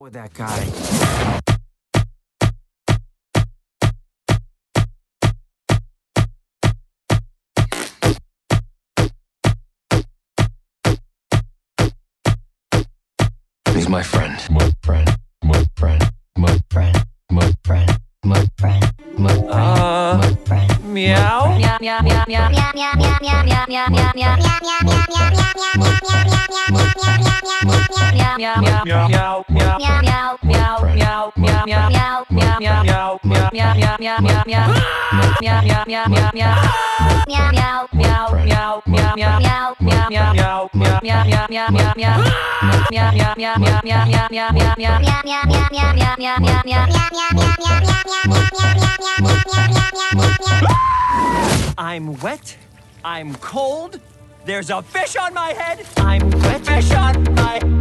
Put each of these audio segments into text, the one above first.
with that guy. He's my friend. My friend. My friend. My friend. My friend. My friend. My friend. Uh, My friend. Meow. Meow. Meow. Meow. Meow. Meow. Meow. Meow. Meow. Meow. Meow. Meow. meow. Meow, meow, meow, meow, meow, meow, I'm wet. I'm cold. There's a fish on my head. I'm wet. Fish on my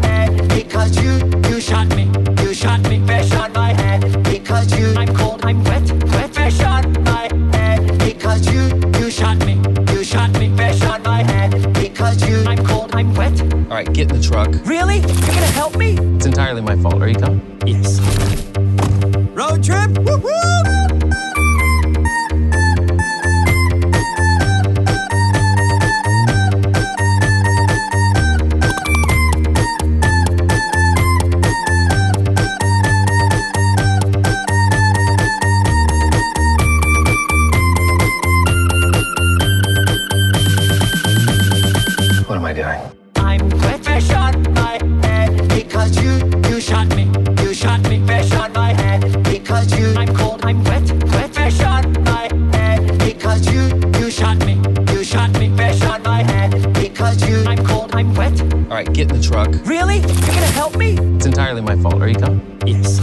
I doing? I'm wet. Fish on my head because you you shot me. You shot me. Fish on my head because you. I'm cold. I'm wet. Wet. Fish on my head because you you shot me. You shot me. Fish on my head because you. I'm cold. I'm wet. All right, get in the truck. Really? You're gonna help me? It's entirely my fault. Are you coming? Yes.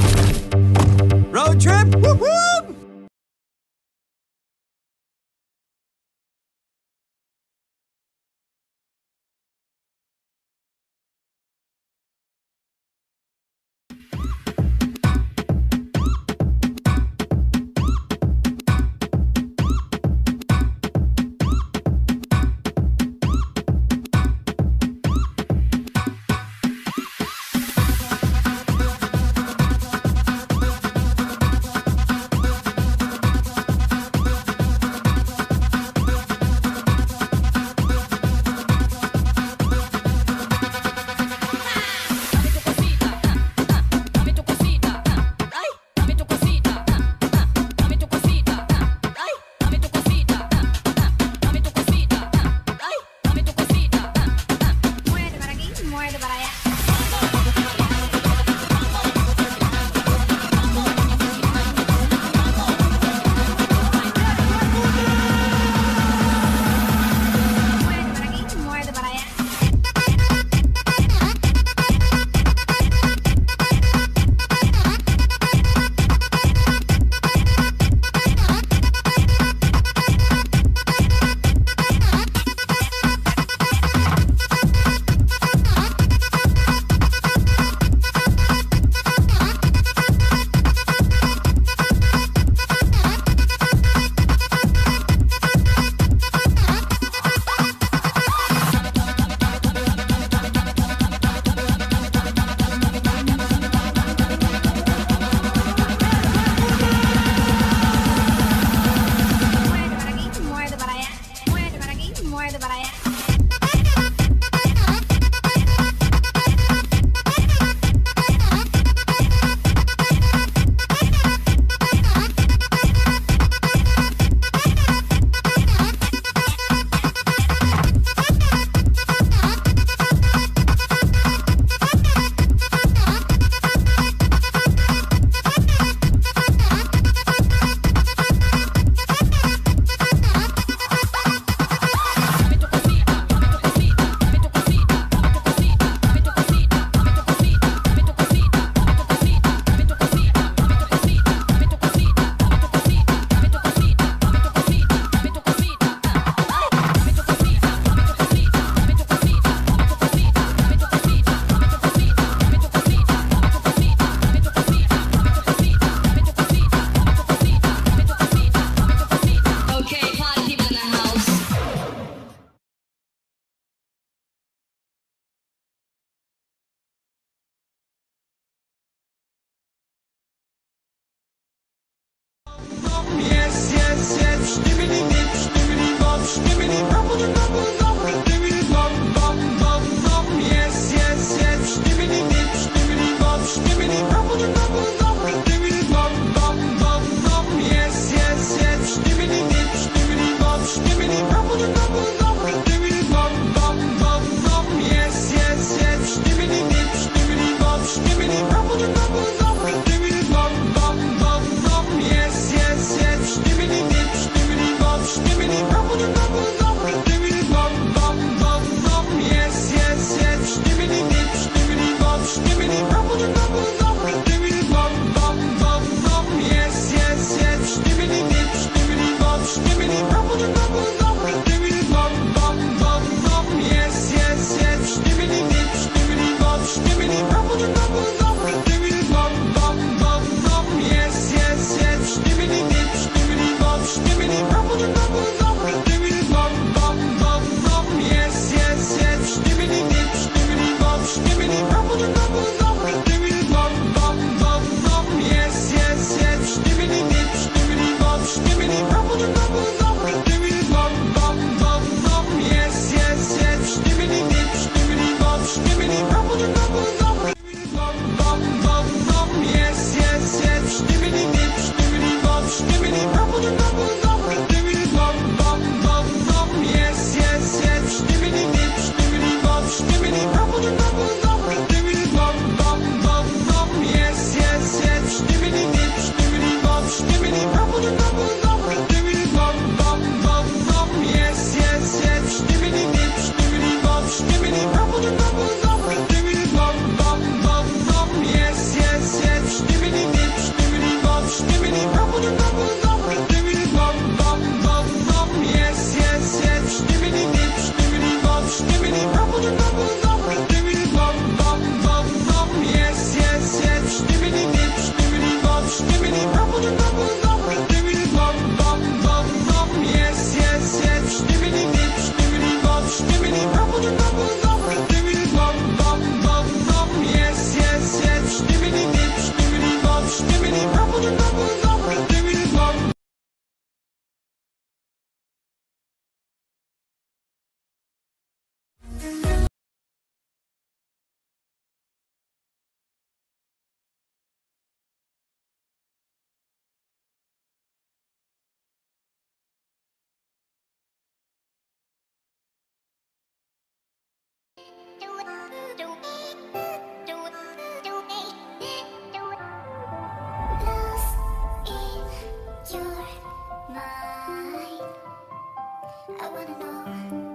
Road trip. Woo woo. Yes, yes, yes. Snibbity dip, snibbity bop, snibbity boppity boppity boppity snibbity bop, bop, bop, bop. Yes, yes, yes. Snibbity dip, snibbity bop, snibbity boppity boppity bop. Oh, I wanna know